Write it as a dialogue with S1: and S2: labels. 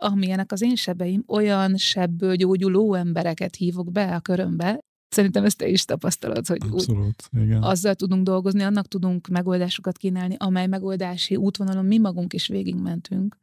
S1: amilyenek az én sebeim, olyan sebből gyógyuló embereket hívok be a körömbe, Szerintem ezt te is tapasztalod, hogy
S2: Abszolút, úgy, igen.
S1: azzal tudunk dolgozni, annak tudunk megoldásokat kínálni, amely megoldási útvonalon mi magunk is végigmentünk.